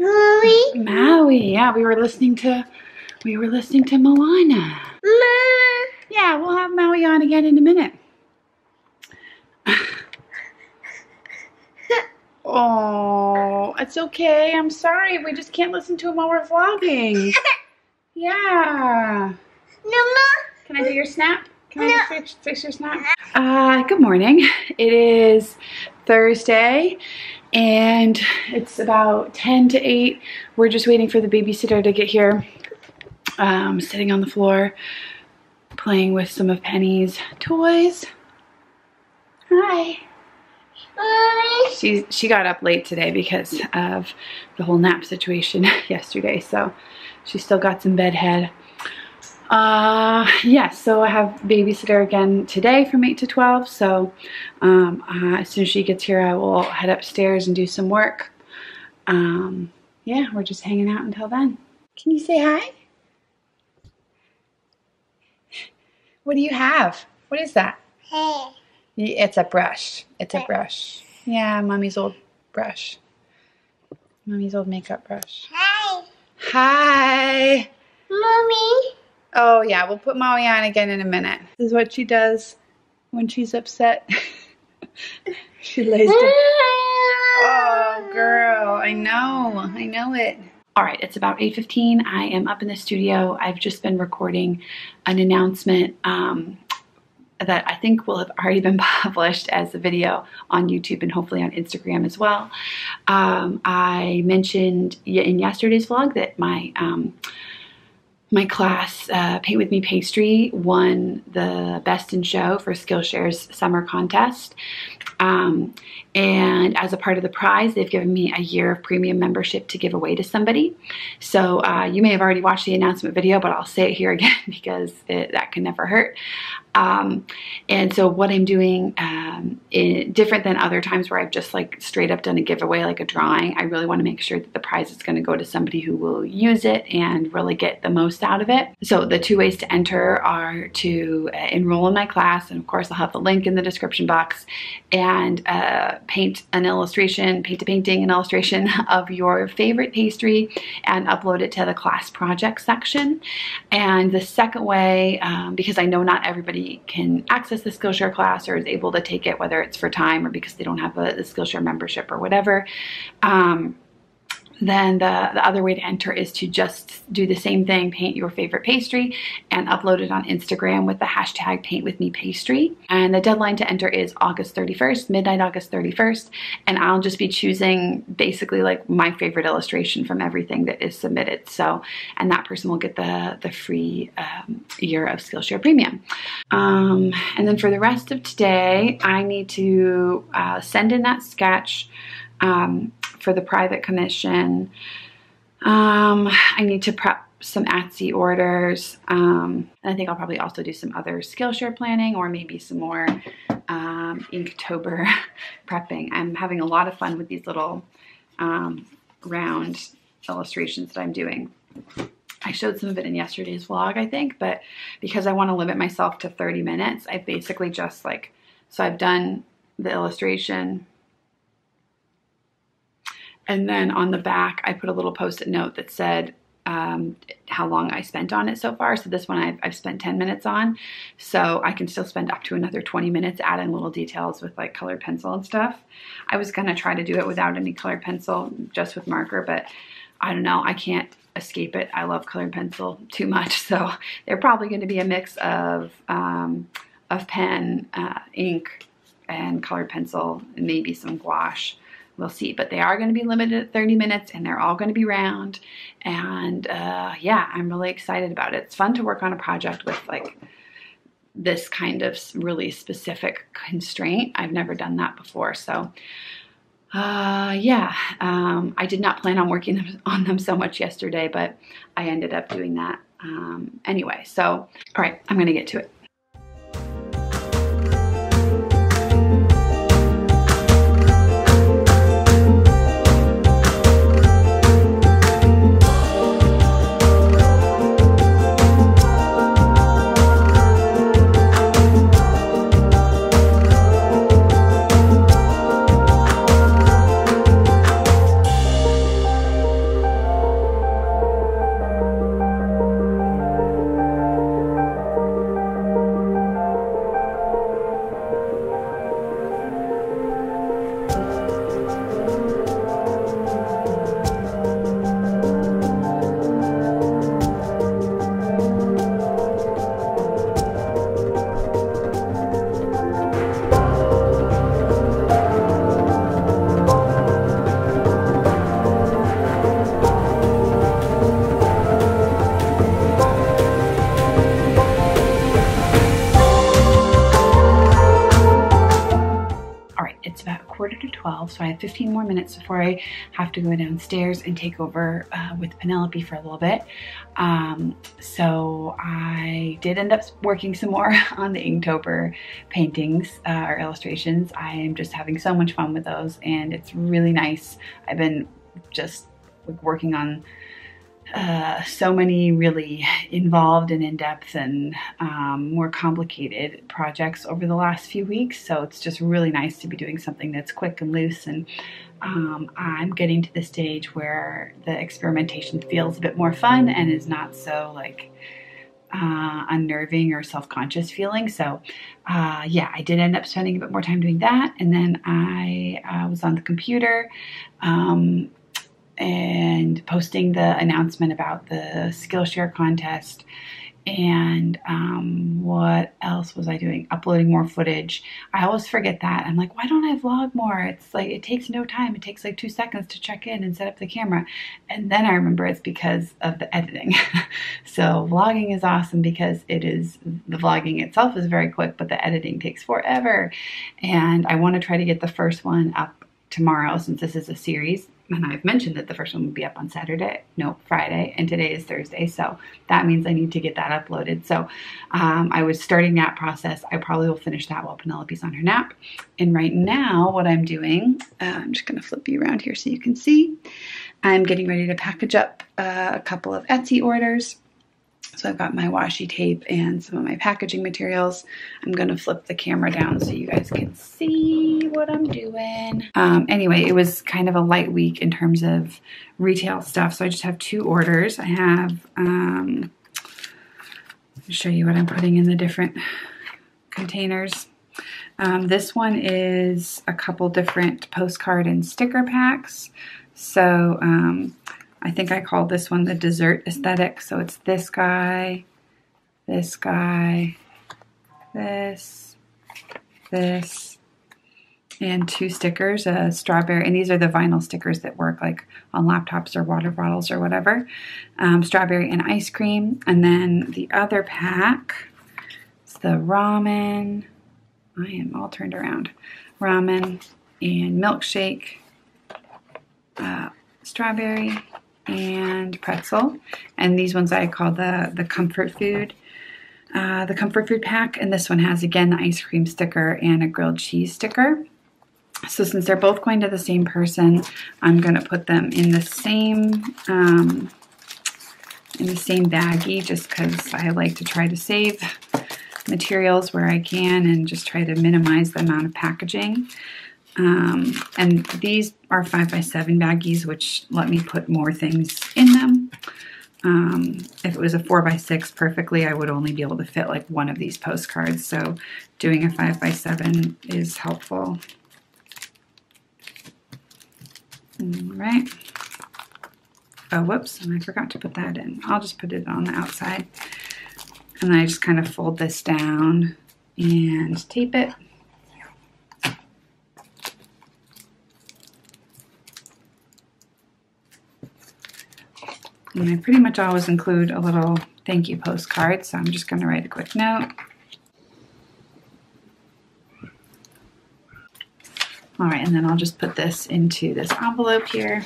Maui. Maui. Yeah, we were listening to we were listening to Moana. Mama. Yeah, we'll have Maui on again in a minute. oh, it's okay. I'm sorry. We just can't listen to him while we're vlogging. Yeah. Mama. Can I do your snap? Can I No. just fix, fix your snap? Uh, good morning. It is Thursday and it's about 10 to 8. We're just waiting for the babysitter to get here. Um, sitting on the floor playing with some of Penny's toys. Hi. Mommy. She, she got up late today because of the whole nap situation yesterday, so she still got some bedhead. Uh, yes, yeah, so I have babysitter again today from 8 to 12, so um, uh, as soon as she gets here, I will head upstairs and do some work. Um, yeah, we're just hanging out until then. Can you say hi? What do you have? What is that? Hey. It's a brush. It's a brush. Yeah, mommy's old brush. Mommy's old makeup brush. Hi. Hi. Mommy. Oh yeah, we'll put Maui on again in a minute. This is what she does when she's upset. she lays down. Oh, girl, I know, I know it. All right, it's about 8.15. I am up in the studio. I've just been recording an announcement um, that I think will have already been published as a video on YouTube and hopefully on Instagram as well. Um, I mentioned in yesterday's vlog that my um, my class, uh, Paint With Me Pastry, won the Best in Show for Skillshare's summer contest. Um, and as a part of the prize, they've given me a year of premium membership to give away to somebody. So uh, you may have already watched the announcement video, but I'll say it here again because it, that can never hurt. Um, and so what I'm doing, um, in, different than other times where I've just like straight up done a giveaway, like a drawing, I really want to make sure that the prize is going to go to somebody who will use it and really get the most out of it. So the two ways to enter are to uh, enroll in my class, and of course I'll have the link in the description box, and uh, paint an illustration, paint a painting, an illustration of your favorite pastry, and upload it to the class project section. And the second way, um, because I know not everybody can access the Skillshare class or is able to take it, whether it's for time or because they don't have a, the Skillshare membership or whatever. Um, then the, the other way to enter is to just do the same thing, paint your favorite pastry and upload it on Instagram with the hashtag paintwithmepastry. And the deadline to enter is August 31st, midnight August 31st. And I'll just be choosing basically like my favorite illustration from everything that is submitted. So, and that person will get the, the free um, year of Skillshare Premium. Um, and then for the rest of today, I need to uh, send in that sketch um, for the private commission. Um, I need to prep some Etsy orders. Um, and I think I'll probably also do some other Skillshare planning or maybe some more um, Inktober prepping. I'm having a lot of fun with these little um, round illustrations that I'm doing. I showed some of it in yesterday's vlog, I think, but because I want to limit myself to 30 minutes, I basically just like, so I've done the illustration, and then on the back, I put a little post-it note that said um, how long I spent on it so far. So this one I've, I've spent 10 minutes on. So I can still spend up to another 20 minutes adding little details with like colored pencil and stuff. I was gonna try to do it without any colored pencil, just with marker, but I don't know, I can't escape it. I love colored pencil too much. So they're probably gonna be a mix of, um, of pen, uh, ink, and colored pencil, and maybe some gouache we'll see. But they are going to be limited at 30 minutes and they're all going to be round. And uh, yeah i'm really excited about it. It's fun to work on a project with like this kind of really specific constraint. I've never done that before. So uh, yeah um, i did not plan on working on them so much yesterday but i ended up doing that um, anyway. So all right i'm going to get to it 12, so I have 15 more minutes before I have to go downstairs and take over uh, with Penelope for a little bit. Um, so I did end up working some more on the Inktober paintings uh, or illustrations. I am just having so much fun with those and it's really nice. I've been just working on uh, so many really involved and in-depth and um, more complicated projects over the last few weeks. So it's just really nice to be doing something that's quick and loose. And um, I'm getting to the stage where the experimentation feels a bit more fun and is not so like uh, unnerving or self-conscious feeling. So uh, yeah, I did end up spending a bit more time doing that. And then I uh, was on the computer um, and posting the announcement about the Skillshare contest. And um, what else was I doing? Uploading more footage. I always forget that. I'm like, why don't I vlog more? It's like, it takes no time. It takes like two seconds to check in and set up the camera. And then I remember it's because of the editing. so vlogging is awesome because it is, the vlogging itself is very quick, but the editing takes forever. And I want to try to get the first one up tomorrow since this is a series and I've mentioned that the first one would be up on Saturday, no, Friday, and today is Thursday. So that means I need to get that uploaded. So um, I was starting that process. I probably will finish that while Penelope's on her nap. And right now, what I'm doing, uh, I'm just going to flip you around here so you can see. I'm getting ready to package up uh, a couple of Etsy orders. So I've got my washi tape and some of my packaging materials. I'm going to flip the camera down so you guys can see what I'm doing. Um, anyway, it was kind of a light week in terms of retail stuff. So I just have two orders. I have, um, show you what I'm putting in the different containers. Um, this one is a couple different postcard and sticker packs. So um, I think I called this one the dessert aesthetic. So it's this guy, this guy, this, this, and two stickers, a strawberry, and these are the vinyl stickers that work like on laptops or water bottles or whatever. Um, strawberry and ice cream. And then the other pack is the ramen. I am all turned around. Ramen and milkshake, uh, strawberry, and pretzel. And these ones I call the, the comfort food. Uh, the comfort food pack. And this one has, again, the ice cream sticker and a grilled cheese sticker. So since they're both going to the same person, I'm going to put them in the same um, in the same baggie just because I like to try to save materials where I can and just try to minimize the amount of packaging. Um, and these are 5 by 7 baggies, which let me put more things in them. Um, if it was a 4 by 6 perfectly, I would only be able to fit like one of these postcards. So doing a 5 by 7 is helpful. All right. Oh, whoops, and I forgot to put that in. I'll just put it on the outside. And then I just kind of fold this down and tape it. And I pretty much always include a little thank you postcard, so I'm just going to write a quick note. All right, and then I'll just put this into this envelope here.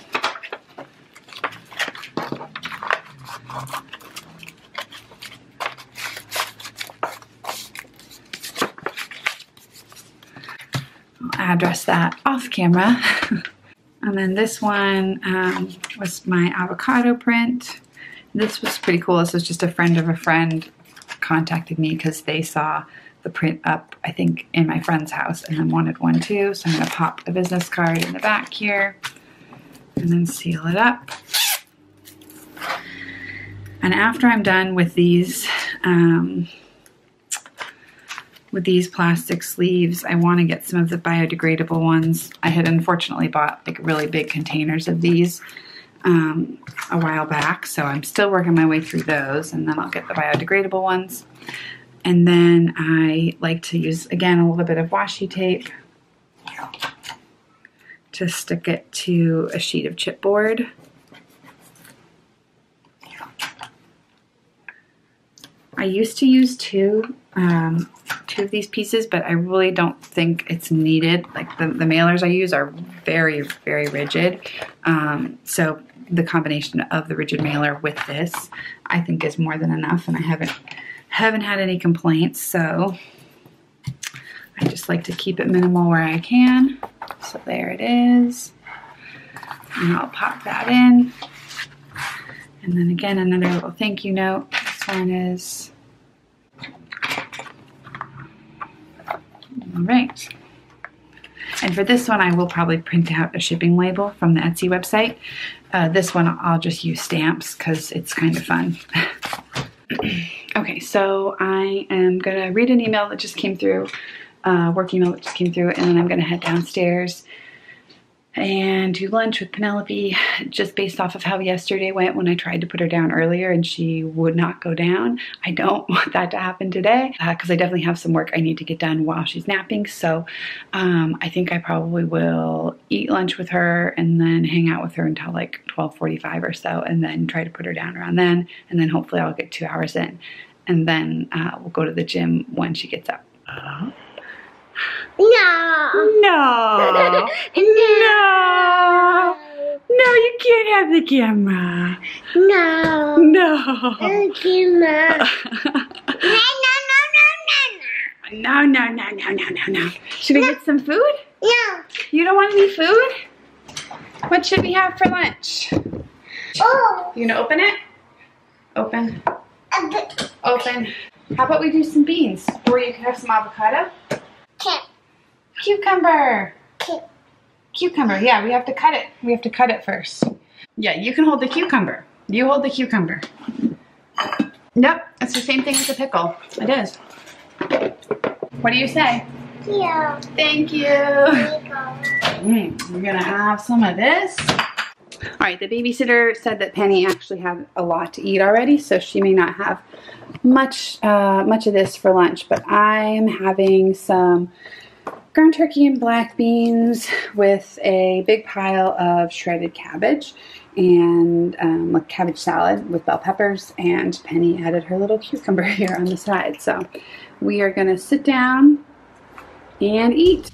I'll address that off camera. And then this one um, was my avocado print. This was pretty cool. This was just a friend of a friend contacted me because they saw the print up, I think, in my friend's house and then wanted one too. So I'm going to pop the business card in the back here and then seal it up. And after I'm done with these um, with these plastic sleeves. I want to get some of the biodegradable ones. I had unfortunately bought like really big containers of these um, a while back, so I'm still working my way through those, and then I'll get the biodegradable ones. And then I like to use, again, a little bit of washi tape to stick it to a sheet of chipboard. I used to use two um, of these pieces, but I really don't think it's needed. Like the, the mailers I use are very, very rigid. Um, so the combination of the rigid mailer with this, I think is more than enough and I haven't, haven't had any complaints. So I just like to keep it minimal where I can. So there it is. And I'll pop that in. And then again, another little thank you note. This one is All right. And for this one, I will probably print out a shipping label from the Etsy website. Uh, this one, I'll just use stamps because it's kind of fun. okay, so I am going to read an email that just came through, uh, work email that just came through, and then I'm going to head downstairs and do lunch with Penelope just based off of how yesterday went when I tried to put her down earlier and she would not go down. I don't want that to happen today because uh, I definitely have some work I need to get done while she's napping. So um, I think I probably will eat lunch with her and then hang out with her until like 1245 or so and then try to put her down around then. And then hopefully I'll get two hours in and then uh, we'll go to the gym when she gets up. Uh -huh. No. No. no. No, you can't have the camera. No. No. The camera. no, no, no, no, no. No, no, no, no, no, no, no. Should we no. get some food? No. You don't want any food? What should we have for lunch? Oh. You gonna open it? Open. Open. How about we do some beans? Or you can have some avocado? Cucumber. Cucumber. Yeah, we have to cut it. We have to cut it first. Yeah, you can hold the cucumber. You hold the cucumber. Nope, it's the same thing as a pickle. It is. What do you say? Yeah. Thank you. Mm, we're gonna have some of this. All right, the babysitter said that Penny actually had a lot to eat already, so she may not have much uh, much of this for lunch, but I am having some ground turkey and black beans with a big pile of shredded cabbage and um, like cabbage salad with bell peppers and Penny added her little cucumber here on the side. So we are going to sit down and eat.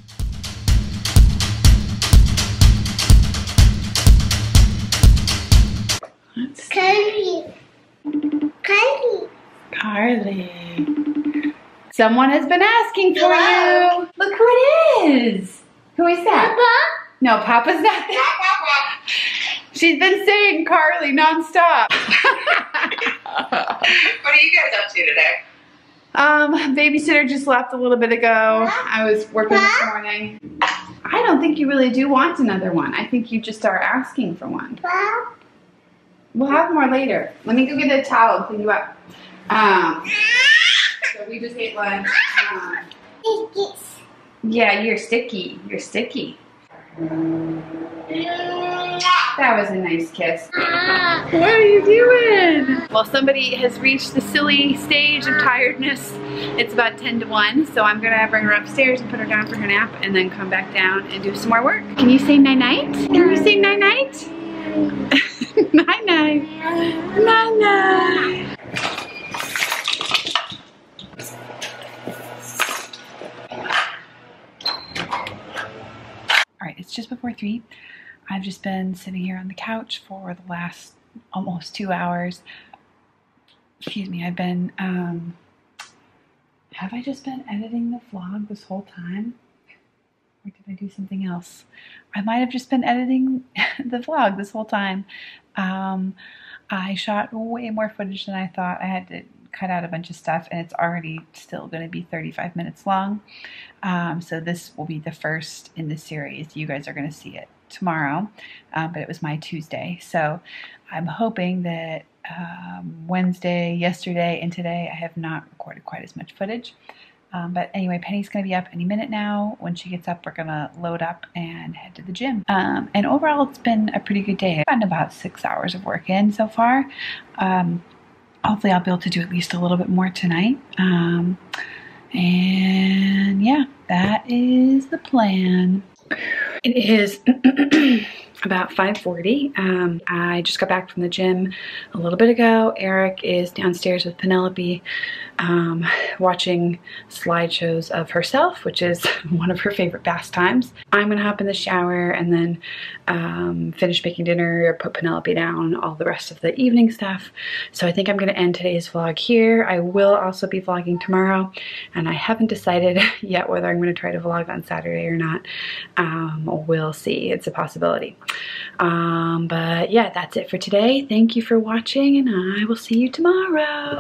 Carly. Someone has been asking for Hello? you. Look who it is. Who is that? Papa? No, Papa's not there. She's been saying Carly nonstop. what are you guys up to today? Um, babysitter just left a little bit ago. I was working this morning. I don't think you really do want another one. I think you just are asking for one. We'll have more later. Let me go get a towel and clean you up. Um, so we just ate lunch. Um, yeah, you're sticky. You're sticky. That was a nice kiss. What are you doing? Well, somebody has reached the silly stage of tiredness. It's about 10 to 1, so I'm gonna bring her upstairs and put her down for her nap and then come back down and do some more work. Can you say night-night? Can you say night-night? Night-night. Night-night. Just before three. I've just been sitting here on the couch for the last almost two hours. Excuse me, I've been, um, have I just been editing the vlog this whole time? Or did I do something else? I might have just been editing the vlog this whole time. Um, I shot way more footage than I thought. I had to cut out a bunch of stuff and it's already still going to be 35 minutes long. Um, so this will be the first in the series. You guys are going to see it tomorrow, um, but it was my Tuesday. So I'm hoping that um, Wednesday, yesterday, and today I have not recorded quite as much footage. Um, but anyway, Penny's going to be up any minute now. When she gets up, we're going to load up and head to the gym. Um, and overall, it's been a pretty good day. I've gotten about six hours of work in so far. Hopefully I'll be able to do at least a little bit more tonight. Um, and yeah, that is the plan. It is about 5.40. Um, I just got back from the gym a little bit ago. Eric is downstairs with Penelope um, watching slideshows of herself, which is one of her favorite pastimes. I'm gonna hop in the shower and then um, finish making dinner, or put Penelope down, all the rest of the evening stuff. So I think I'm gonna end today's vlog here. I will also be vlogging tomorrow and I haven't decided yet whether I'm gonna try to vlog on Saturday or not. Um, we'll see, it's a possibility. Um, but yeah, that's it for today. Thank you for watching and I will see you tomorrow.